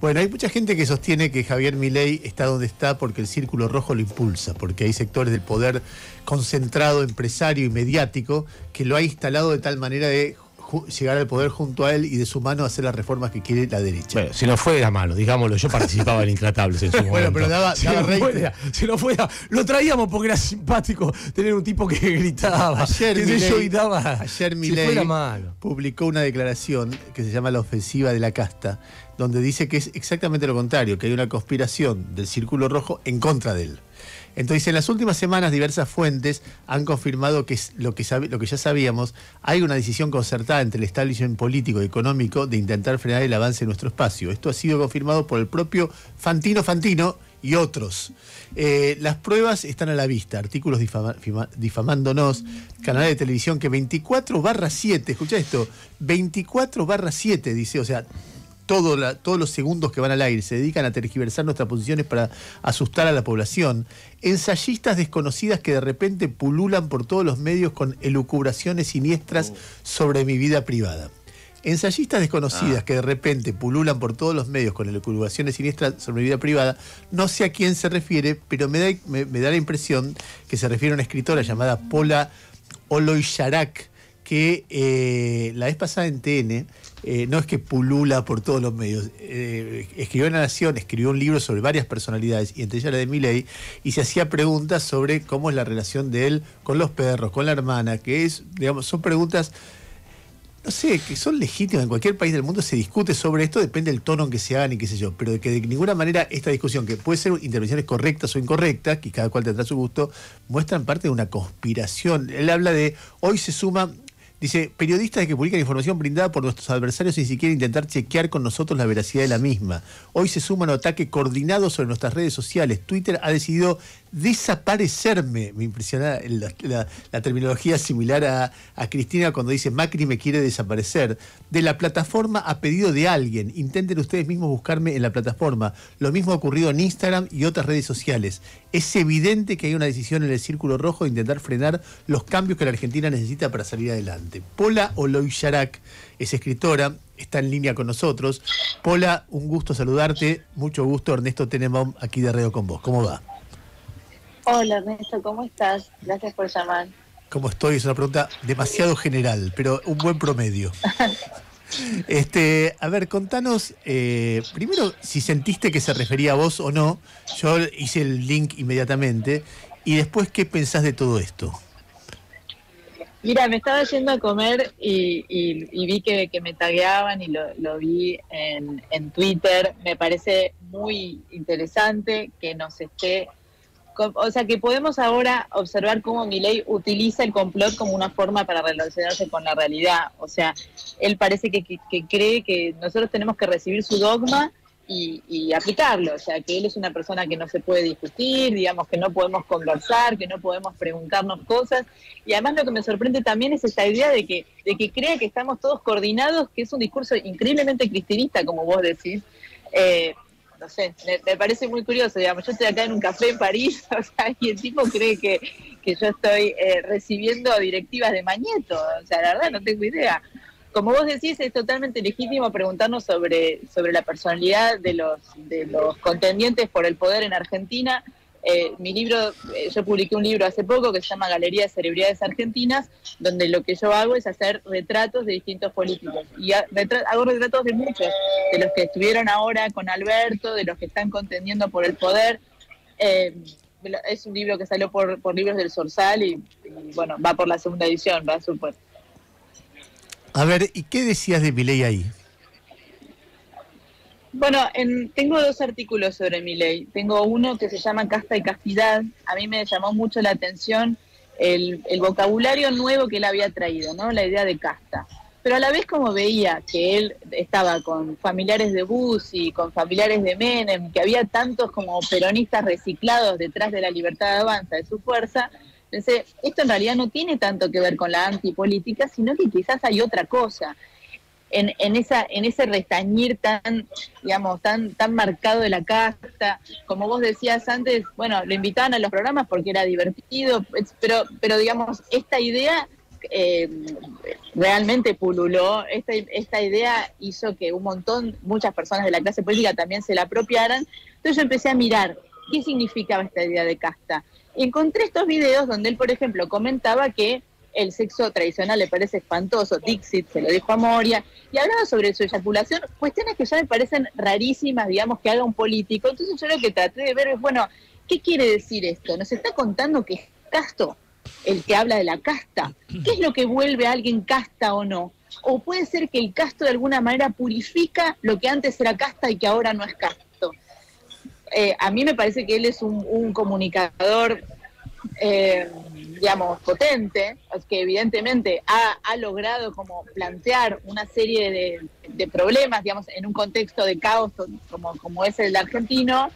Bueno, hay mucha gente que sostiene que Javier Milei está donde está porque el círculo rojo lo impulsa, porque hay sectores del poder concentrado, empresario y mediático que lo ha instalado de tal manera de llegar al poder junto a él y de su mano hacer las reformas que quiere la derecha. Bueno, si no fuera malo, digámoslo, yo participaba en Intratables en su momento. Bueno, pero daba, si, daba no fuera, si no fuera, lo traíamos porque era simpático tener un tipo que gritaba. Ayer que Milei, yo gritaba. ayer si malo. publicó una declaración que se llama La ofensiva de la casta, donde dice que es exactamente lo contrario, que hay una conspiración del Círculo Rojo en contra de él. Entonces, en las últimas semanas, diversas fuentes han confirmado que lo que, lo que ya sabíamos, hay una decisión concertada entre el establishment político y económico de intentar frenar el avance de nuestro espacio. Esto ha sido confirmado por el propio Fantino Fantino y otros. Eh, las pruebas están a la vista, artículos difamándonos, canales de televisión que 24 barra 7, escucha esto, 24 barra 7 dice, o sea, todo la- todos los segundos que van al aire se dedican a tergiversar nuestras posiciones para asustar a la población. Ensayistas desconocidas que de repente pululan por todos los medios con elucubraciones siniestras sobre mi vida privada. Ensayistas desconocidas que de repente pululan por todos los medios con elucubraciones siniestras sobre mi vida privada, no sé a quién se refiere, pero me da, me- me da la impresión que se refiere a una escritora llamada Paula Oloisharak, que eh, la vez pasada en TN, eh, no es que pulula por todos los medios, eh, escribió en La Nación, escribió un libro sobre varias personalidades, y entre ellas la de Milei, y se hacía preguntas sobre cómo es la relación de él con los perros, con la hermana, que es, digamos, son preguntas no sé, que son legítimas en cualquier país del mundo se discute sobre esto, depende del tono en que se hagan y qué sé yo, pero de que de ninguna manera esta discusión, que puede ser intervenciones correctas o incorrectas, que cada cual tendrá su gusto, muestran parte de una conspiración. Él habla de, hoy se suma, dice, periodistas que publican información brindada por nuestros adversarios sin siquiera intentar chequear con nosotros la veracidad de la misma. Hoy se suma un ataque coordinado sobre nuestras redes sociales. Twitter ha decidido desaparecerme. Me impresiona la, terminología similar a, a Cristina cuando dice Macri me quiere desaparecer. De la plataforma a pedido de alguien. Intenten ustedes mismos buscarme en la plataforma. Lo mismo ha ocurrido en Instagram y otras redes sociales. Es evidente que hay una decisión en el Círculo Rojo de intentar frenar los cambios que la Argentina necesita para salir adelante. Pola Oloisharak es escritora, está en línea con nosotros. Pola, un gusto saludarte. Mucho gusto, Ernesto Tenenbaum, aquí de Reo con vos. ¿Cómo va? Hola Ernesto, ¿cómo estás? Gracias por llamar. ¿Cómo estoy? Es una pregunta demasiado general, pero un buen promedio. Este, a ver, contanos, eh, primero, si sentiste que se refería a vos o no. Yo hice el link inmediatamente. Y después, ¿qué pensás de todo esto? Mira, me estaba yendo a comer y, y- y vi que, que me tagueaban y lo, lo vi en, en Twitter. Me parece muy interesante que nos esté... O sea, que podemos ahora observar cómo Milei utiliza el complot como una forma para relacionarse con la realidad. O sea, él parece que, que- que cree que nosotros tenemos que recibir su dogma y, y aplicarlo. O sea, que él es una persona que no se puede discutir, digamos, que no podemos conversar, que no podemos preguntarnos cosas. Y además lo que me sorprende también es esta idea de que, de que crea que estamos todos coordinados, que es un discurso increíblemente cristinista, como vos decís. Eh, no sé, me, parece muy curioso, digamos, yo estoy acá en un café en París, o sea, y el tipo cree que, que yo estoy eh, recibiendo directivas de Mañeto, o sea, la verdad no tengo idea. Como vos decís, es totalmente legítimo preguntarnos sobre, sobre la personalidad de los, de los contendientes por el poder en Argentina. Eh, mi libro, eh, yo publiqué un libro hace poco que se llama Galería de Celebridades Argentinas, donde lo que yo hago es hacer retratos de distintos políticos. Y hago retratos de muchos, de los que estuvieron ahora con Alberto, de los que están contendiendo por el poder. Eh, es un libro que salió por, por Libros del Sorsal y, bueno, va por la segunda edición, va súper. A ver, ¿y qué decías de Milei ahí? Bueno, en- tengo dos artículos sobre mi ley. Tengo uno que se llama Casta y Castidad. A mí me llamó mucho la atención el, el vocabulario nuevo que él había traído, ¿no? La idea de casta. Pero a la vez como veía que él estaba con familiares de Bussi, con familiares de Menem, que había tantos como peronistas reciclados detrás de la libertad de avanza de su fuerza, pensé, esto en realidad no tiene tanto que ver con la antipolítica, sino que quizás hay otra cosa en, en, esa, en ese restañir tan, digamos, tan, tan marcado de la casta. Como vos decías antes, bueno, lo invitaban a los programas porque era divertido, pero, pero digamos, esta idea eh, realmente pululó. Esta, esta idea hizo que un montón, muchas personas de la clase política también se la apropiaran. Entonces yo empecé a mirar qué significaba esta idea de casta. encontré estos videos donde él, por ejemplo, comentaba que el sexo tradicional le parece espantoso, Dixit se lo dijo a Moria, y hablaba sobre su eyaculación, cuestiones que ya me parecen rarísimas, digamos, que haga un político. Entonces yo lo que traté de ver es, bueno, ¿qué quiere decir esto? ¿Nos está contando que es casto? el que habla de la casta. ¿Qué es lo que vuelve a alguien casta o no? O puede ser que el casto de alguna manera purifica lo que antes era casta y que ahora no es casto. Eh, a mí me parece que él es un, comunicador, eh, digamos, potente, que evidentemente ha, logrado como plantear una serie de, problemas, digamos, en un contexto de caos como, como es el argentino,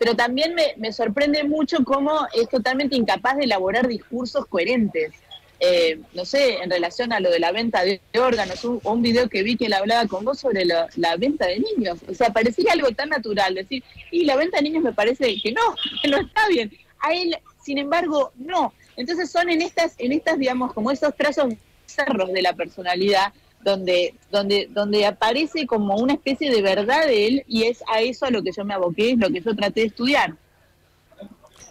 pero también me, sorprende mucho cómo es totalmente incapaz de elaborar discursos coherentes. Eh, no sé, en relación a lo de la venta de órganos, un, un video que vi que él hablaba con vos sobre la, venta de niños. O sea, parecía algo tan natural decir, y la venta de niños me parece que no, que no está bien. A él, sin embargo, no. Entonces son en estas, en estas, digamos, como esos trazos cerros de la personalidad donde, donde, donde aparece como una especie de verdad de él y es a eso a lo que yo me aboqué, es lo que yo traté de estudiar.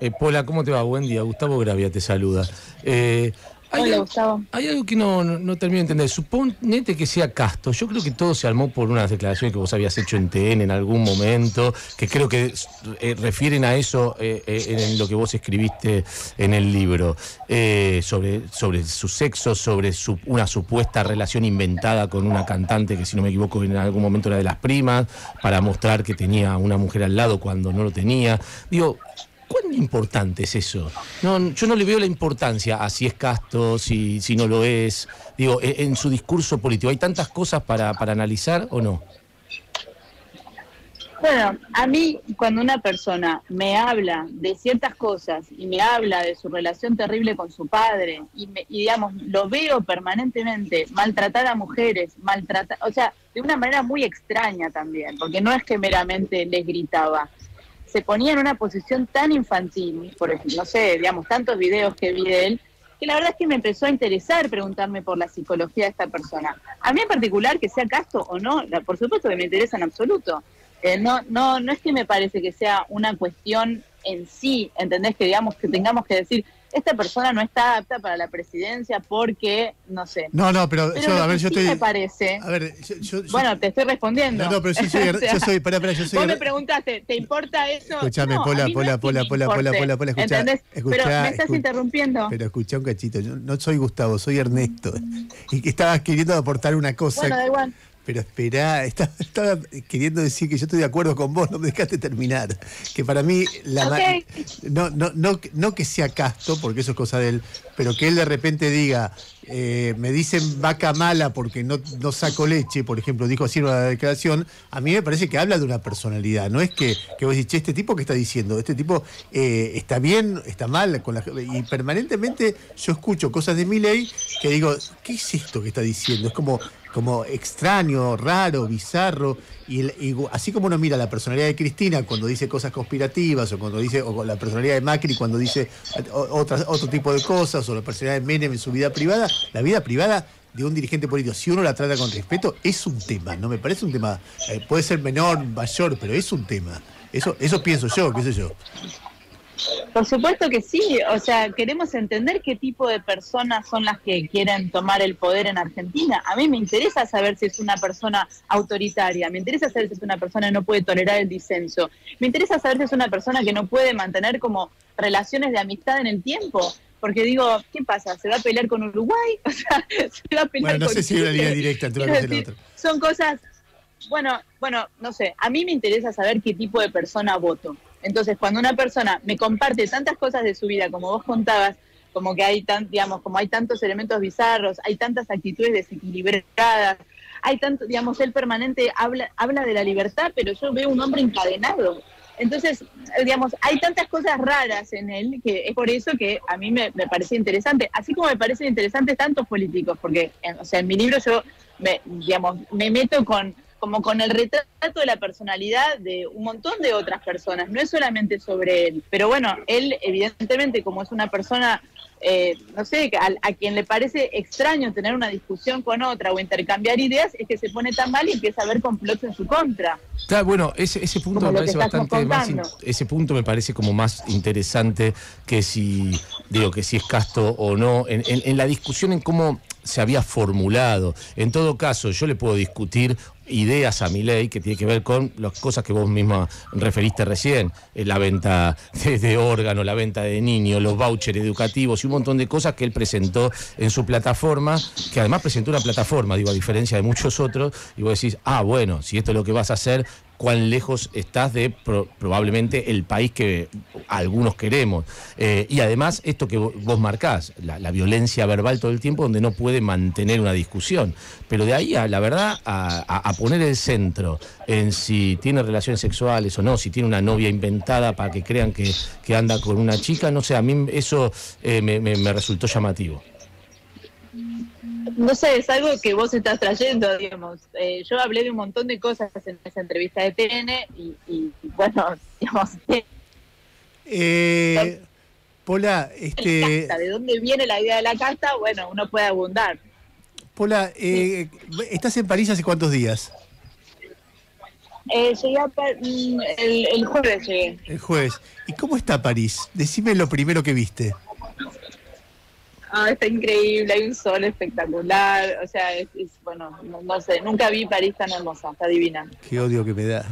Eh, Pola, ¿cómo te va? Buen día. Gustavo Gravia te saluda. Eh, hay, hay algo que no, no, termino de entender. Suponete que sea Casto. Yo creo que todo se armó por unas declaraciones que vos habías hecho en TN en algún momento, que creo que eh, refieren a eso eh, eh, en lo que vos escribiste en el libro, sobre, sobre su sexo, sobre su, una supuesta relación inventada con una cantante que, si no me equivoco, en algún momento era de las primas, para mostrar que tenía una mujer al lado cuando no lo tenía. Digo, ¿Cuán importante es eso? No, yo no le veo la importancia a si es casto, si, si no lo es. Digo, e, en, su discurso político, ¿hay tantas cosas para, para analizar o no? Bueno, a mí cuando una persona me habla de ciertas cosas y me habla de su relación terrible con su padre y, y digamos, lo veo permanentemente maltratar a mujeres, maltratar, o sea, de una manera muy extraña también, porque no es que meramente les gritaba, se ponía en una posición tan infantil, por ejemplo, no sé, digamos, tantos videos que vi de él, que la verdad es que me empezó a interesar preguntarme por la psicología de esta persona. A mí en particular, que sea casto o no, por supuesto que me interesa en absoluto. Eh, no, no, no es que me parece que sea una cuestión en sí, ¿entendés? Que digamos que tengamos que decir, esta persona no está apta para la presidencia porque, no sé. No, no, pero, yo, a ver, yo estoy. me parece. A ver, yo, bueno, te estoy respondiendo. No, no, pero yo soy. yo soy, pará, pará, yo soy. Vos me preguntaste, ¿te importa eso? Escuchame, Pola, Pola, Pola, Pola, Pola, Pola, Pola, escuchá. ¿Entendés? pero me estás interrumpiendo. Pero escuchá un cachito, yo no soy Gustavo, soy Ernesto. Y que estabas queriendo aportar una cosa. Bueno, da igual. Pero espera, estaba, queriendo decir que yo estoy de acuerdo con vos, no me dejaste terminar. Que para mí, la no, no, no, no que sea casto, porque eso es cosa de él, pero que él de repente diga, eh, me dicen vaca mala porque no, no saco leche, por ejemplo, dijo así en una declaración, a mí me parece que habla de una personalidad, no es que, que vos decís, este tipo que está diciendo, este tipo eh, está bien, está mal, con la, y permanentemente yo escucho cosas de mi ley que digo, ¿qué es esto que está diciendo? Es como como extraño, raro, bizarro, y, así como uno mira la personalidad de Cristina cuando dice cosas conspirativas, o cuando dice, o la personalidad de Macri cuando dice otras, otro tipo de cosas, o la personalidad de Menem en su vida privada, la vida privada de un dirigente político, si uno la trata con respeto, es un tema, no me parece un tema, eh, puede ser menor, mayor, pero es un tema. Eso, eso pienso yo, qué sé yo. Por supuesto que sí, o sea, queremos entender qué tipo de personas son las que quieren tomar el poder en Argentina. A mí me interesa saber si es una persona autoritaria, me interesa saber si es una persona que no puede tolerar el disenso, me interesa saber si es una persona que no puede mantener como relaciones de amistad en el tiempo. Porque digo, ¿qué pasa? ¿Se va a pelear con Uruguay? O sea, ¿se va a pelear bueno, no sé si hay una línea directa entre una cosa y la otra. Son cosas, bueno, bueno, no sé, a mí me interesa saber qué tipo de persona voto. Entonces, cuando una persona me comparte tantas cosas de su vida, como vos contabas, como que hay tan, digamos, como hay tantos elementos bizarros, hay tantas actitudes desequilibradas, hay tanto, digamos, él permanente habla, de la libertad, pero yo veo un hombre encadenado. Entonces, digamos, hay tantas cosas raras en él que es por eso que a mí me, parece interesante, así como me parecen interesantes tantos políticos, porque, sea, en mi libro yo, me, digamos, me meto con como con el retrato de la personalidad de un montón de otras personas, no es solamente sobre él, pero bueno, él evidentemente como es una persona eh, no sé, a, quien le parece extraño tener una discusión con otra o intercambiar ideas, es que se pone tan mal y empieza a ver complots en su contra. Claro, bueno, ese, ese punto me parece bastante más, ese punto me parece como más interesante que si, digo, que si es casto o no, en, en la discusión en cómo se había formulado. En todo caso, yo le puedo discutir ideas a mi ley que tiene que ver con las cosas que vos misma referiste recién, eh, la venta de, órganos, la venta de niños, los vouchers educativos y un montón de cosas que él presentó en su plataforma, que además presentó una plataforma, digo, a diferencia de muchos otros, y vos decís, ah, bueno, si esto es lo que vas a hacer, cuán lejos estás de probablemente el país que algunos queremos. Eh, y además, esto que vos marcás, la, violencia verbal todo el tiempo, donde no puede mantener una discusión. Pero de ahí, a, la verdad, a, poner el centro en si tiene relaciones sexuales o no, si tiene una novia inventada para que crean que, anda con una chica, no sé, a mí eso eh, me resultó llamativo no sé, es algo que vos estás trayendo, digamos. Eh, yo hablé de un montón de cosas en esa entrevista de TN y, bueno, digamos... Eh, Pola, este... ¿De dónde viene la idea de la carta? Bueno, uno puede abundar. Pola, eh, ¿estás en París hace cuántos días? Eh, llegué mm, el, el jueves llegué. El jueves. ¿Y cómo está París? Decime lo primero que viste. Ah, está increíble, hay un sol espectacular, o sea, es, bueno, no, sé, nunca vi París tan hermosa, está divina. Qué odio que me da.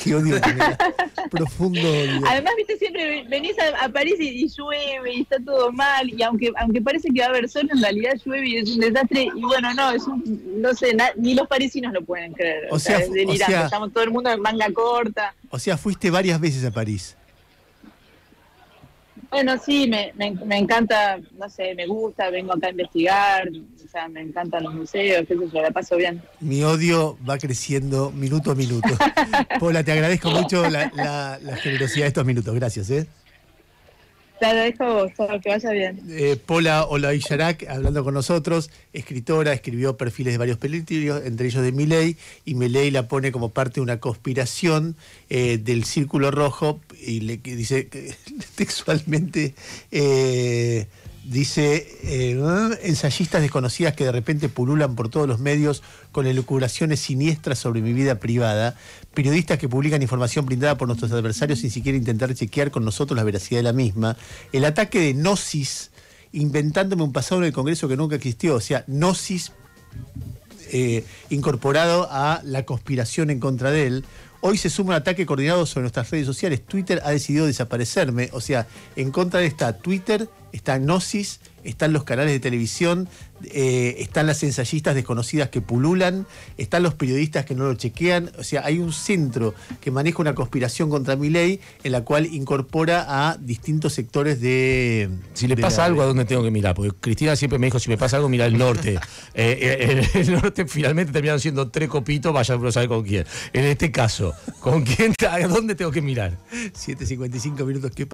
Qué odio que me da. Profundo odio. Además, viste, siempre venís a, París y, llueve y está todo mal, y aunque aunque parece que va a haber sol, en realidad llueve y es un desastre, y bueno, no, es un, no sé, ni los parisinos lo pueden creer. O, sea, es delirante, estamos todo el mundo en manga corta. O sea, fuiste varias veces a París. Bueno, sí, me, me, encanta, no sé, me gusta, vengo acá a investigar, o sea, me encantan los museos, qué sé yo, la paso bien. Mi odio va creciendo minuto a minuto. Paula, te agradezco mucho la, la, la generosidad de estos minutos, gracias, ¿eh? Te agradezco que vaya bien. Eh, Pola Olavillarak, hablando con nosotros, escritora, escribió perfiles de varios películas, entre ellos de Miley, y Miley la pone como parte de una conspiración eh, del Círculo Rojo, y le dice textualmente... Eh, Dice, eh, ensayistas desconocidas que de repente pululan por todos los medios con elucubraciones siniestras sobre mi vida privada, periodistas que publican información brindada por nuestros adversarios sin siquiera intentar chequear con nosotros la veracidad de la misma, el ataque de Gnosis, inventándome un pasado en el Congreso que nunca existió, o sea, Gnosis eh, incorporado a la conspiración en contra de él, Hoy se suma un ataque coordinado sobre nuestras redes sociales. Twitter ha decidido desaparecerme. O sea, en contra de esta Twitter, está Gnosis, están los canales de televisión, eh, están las ensayistas desconocidas que pululan, están los periodistas que no lo chequean. O sea, hay un centro que maneja una conspiración contra mi ley en la cual incorpora a distintos sectores de. Si le pasa algo, ¿a dónde tengo que mirar? Porque Cristina siempre me dijo: si me pasa algo, mira el norte. Eh, eh, el, norte finalmente terminaron siendo tres copitos, vaya a saber con quién. En este caso, ¿con quién? ¿A dónde tengo que mirar? 7.55 minutos. ¿Qué